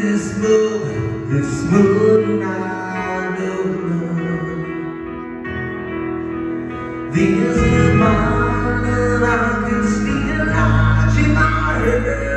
this this I don't know. Is mine and I can steal, watch in my head.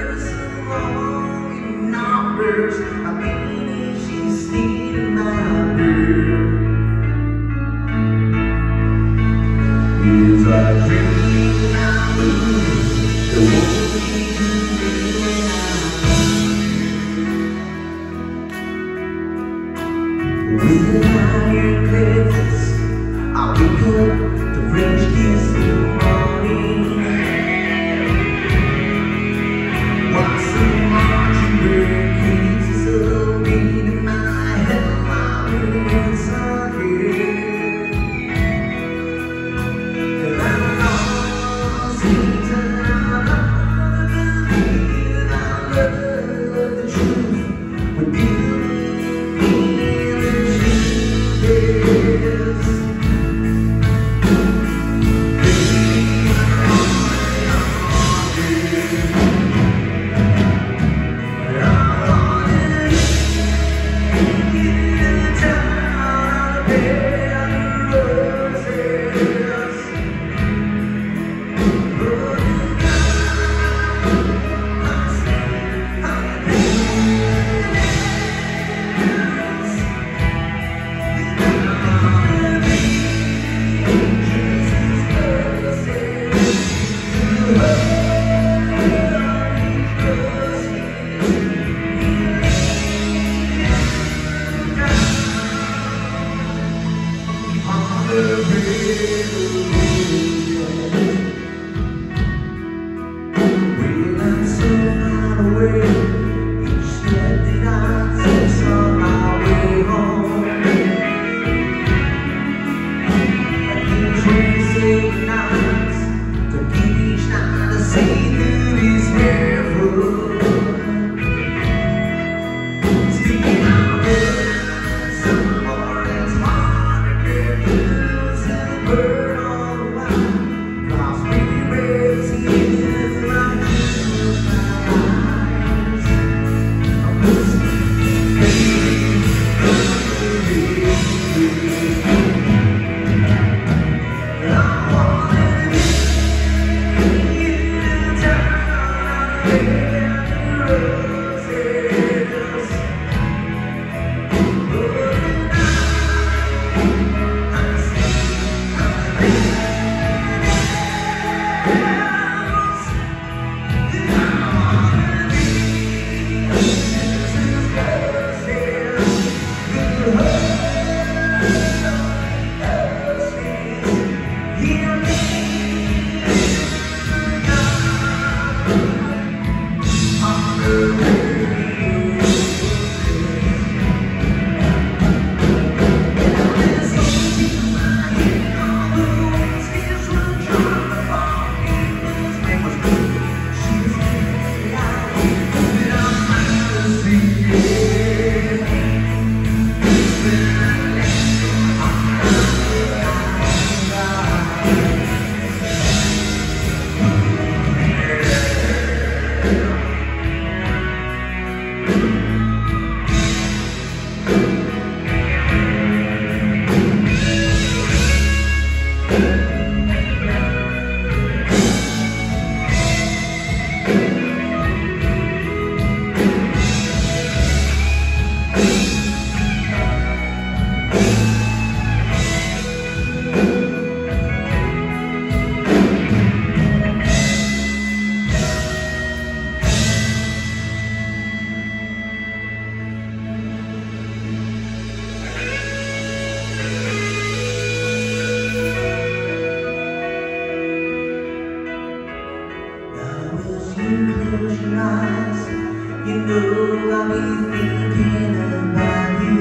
You know I'll thinking about you.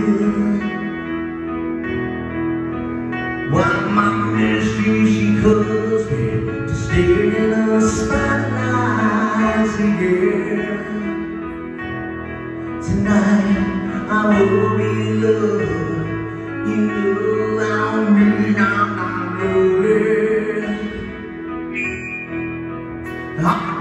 While my mystery she calls me To stare in the spotlight Tonight I will be loved. You know I'll